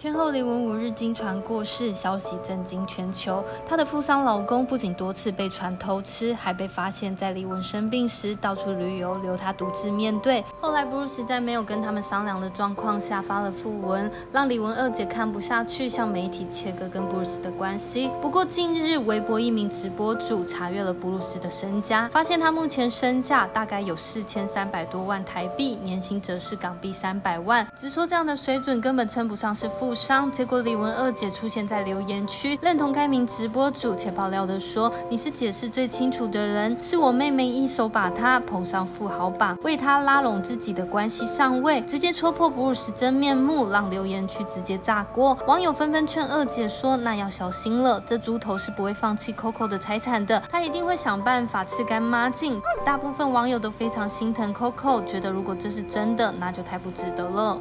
天后李玟五日经传过世，消息震惊全球。她的富商老公不仅多次被传偷吃，还被发现在李玟生病时到处旅游，留她独自面对。后来布鲁斯在没有跟他们商量的状况下发了讣文，让李玟二姐看不下去，向媒体切割跟布鲁斯的关系。不过近日，微博一名直播主查阅了布鲁斯的身家，发现他目前身价大概有四千三百多万台币，年薪则是港币三百万。直说这样的水准根本称不上是富。伤，结果李玟二姐出现在留言区，认同该名直播主，且爆料的说：“你是解释最清楚的人，是我妹妹一手把她捧上富豪榜，为她拉拢自己的关系上位，直接戳破布鲁斯真面目，让留言区直接炸锅。网友纷纷劝二姐说：那要小心了，这猪头是不会放弃 Coco 的财产的，他一定会想办法吃干抹净。大部分网友都非常心疼 Coco，觉得如果这是真的，那就太不值得了。